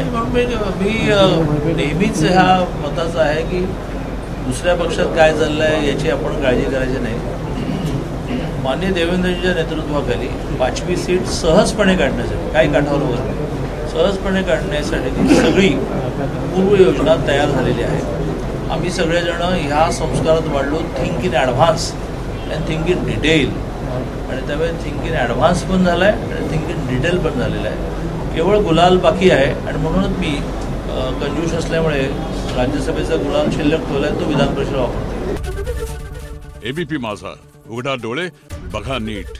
नाही, म्हणून मी मी नेहमीच ह्या मताचा आहे की दुसऱ्या पक्षात काय चाललं आहे याची आपण काळजी करायची नाही. मान्य देवेंद्रजीच्या नेतृत्वाखाली पाचवी सीट सहजपणे काढण्यासाठी काही काठावर वगैरे नाही. सहजपणे काढण्यासाठी ती सगळी पूर्वयोजना तयार झालेली आहे. आम्ही सगळेजण ह्या संस्कारात वाढलो think in advance and think in detail आणि त्यामुळे थिंक इन ॲडव्हान्स पण झाला आहे आणि थिंक इन डिटेल पण झालेलं आहे. केवळ गुलाल बाकी आहे आणि म्हणूनच मी अ, कंजूस असल्यामुळे राज्यसभेचा गुलाल शिल्लक ठेवलाय तो विधान परिषद वापरतो एबीपी माझा. उघडा डोळे बघा नीट.